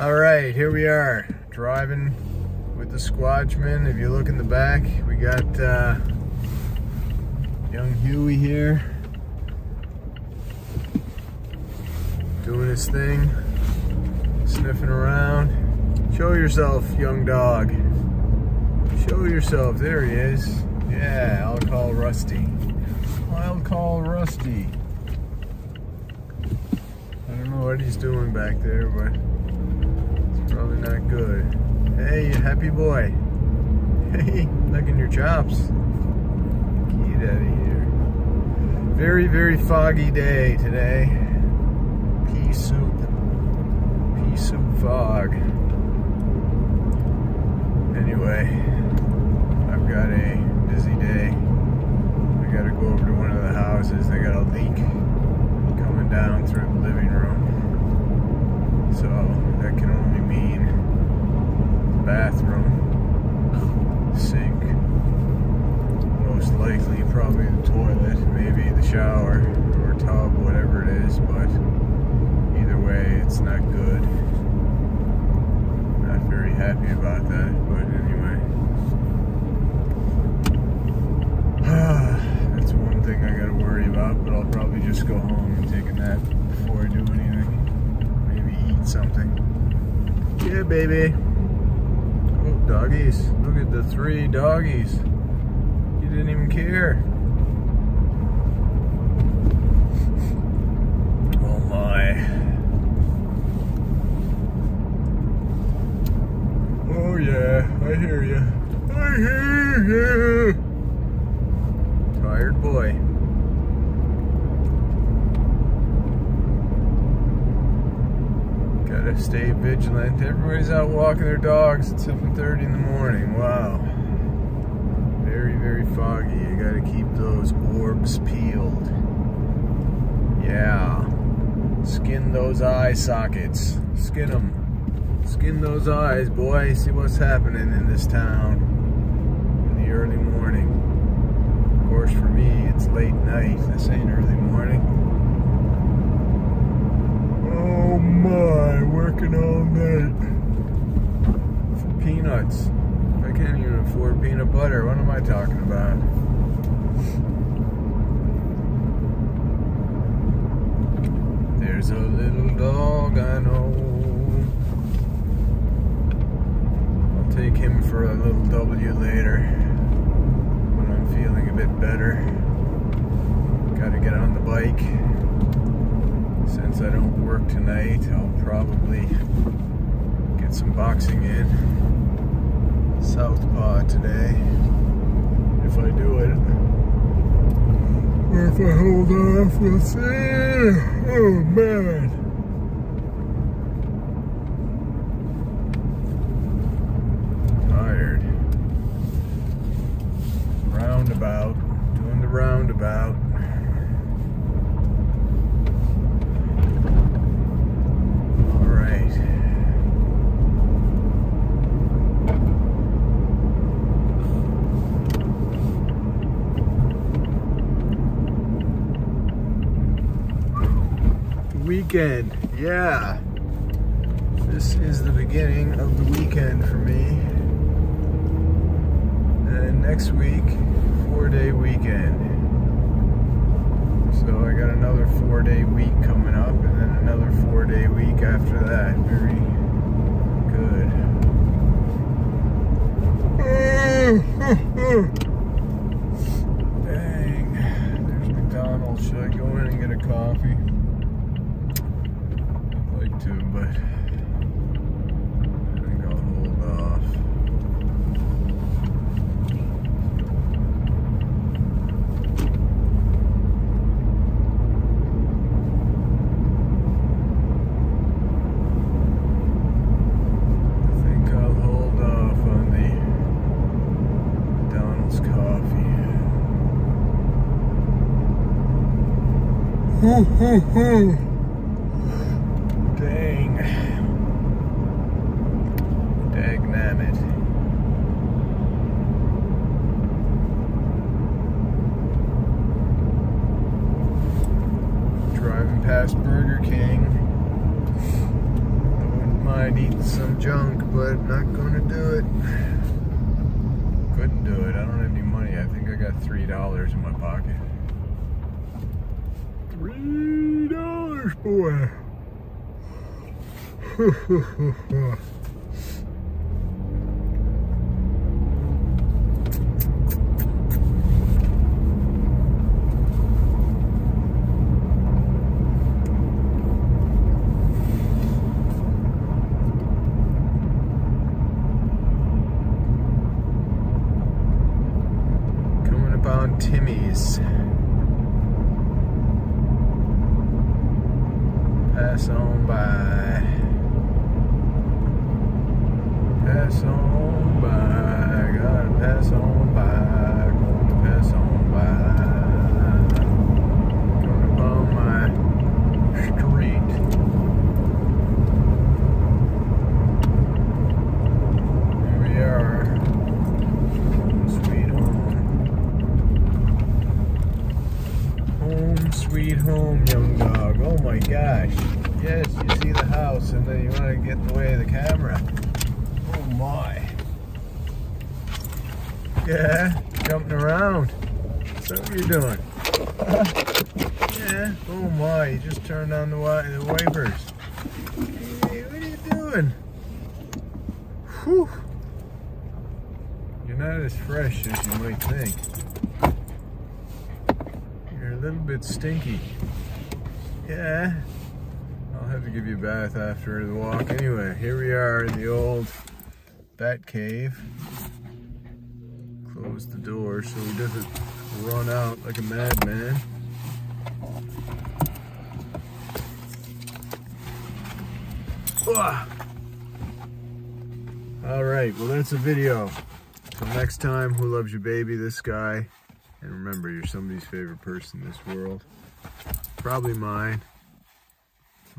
All right, here we are, driving with the Squadgeman. If you look in the back, we got uh, young Huey here doing his thing, sniffing around. Show yourself, young dog. Show yourself. There he is. Yeah, I'll call Rusty. I'll call Rusty. What he's doing back there, but it's probably not good. Hey, happy boy. Hey, licking your chops. Get out of here. Very, very foggy day today. Pea soup. Pea soup fog. Anyway, I've got a busy day. I gotta go over to one of the houses. They got a leak coming down through the living room. So that can only mean bathroom, sink, most likely probably the toilet, maybe the shower or tub, whatever it is, but either way, it's not good. Not very happy about that, but anyway. That's one thing I gotta worry about, but I'll probably just go home and take a nap before I do anything. Something. Yeah, baby. Oh, doggies. Look at the three doggies. You didn't even care. Oh my. Oh yeah, I hear you. I hear you. Tired boy. Gotta stay vigilant. Everybody's out walking their dogs at 7.30 in the morning. Wow. Very, very foggy. You gotta keep those orbs peeled. Yeah. Skin those eye sockets. Skin them. Skin those eyes, boy. See what's happening in this town in the early morning. Of course, for me, it's late night. This ain't early morning. Oh my, working peanuts. I can't even afford peanut butter. What am I talking about? There's a little dog I know. I'll take him for a little W later when I'm feeling a bit better. Gotta get on the bike. Since I don't work tonight, I'll probably some boxing in. Southpaw today. If I do it. If I hold off, we'll see. Oh man. Tired. Roundabout. Doing the roundabout. All right. Weekend, yeah. This is the beginning of the weekend for me. And next week, four day weekend. So I got another four day week coming up, and then another four day week after that. Very good. Dang. There's McDonald's. Should I go in and get a coffee? But I think I'll hold off. On the coffee. mind eating some junk, but not gonna do it. Couldn't do it. I don't have any money. I think I got three dollars in my pocket. Three dollars, boy. Coming up on Timmy's. Pass on by. Pass on by. Gotta pass on by. Gonna pass on by. On my street. Here we are. Home Sweet home. Home sweet home, young dog. Oh my gosh. Yes, you see the house and then you want to get in the way of the camera. Oh my. Yeah, jumping around. What are you doing? yeah. Oh my, you just turned on the, wi- the wipers. Hey, what are you doing? Whew. You're not as fresh as you might think. You're a little bit stinky. Yeah. Have to give you a bath after the walk. Anyway, here we are in the old bat cave. Close the door so he doesn't run out like a madman. All right, well that's a video. Till next time, who loves your baby? This guy. And remember, you're somebody's favorite person in this world. Probably mine.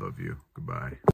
Love you. Goodbye.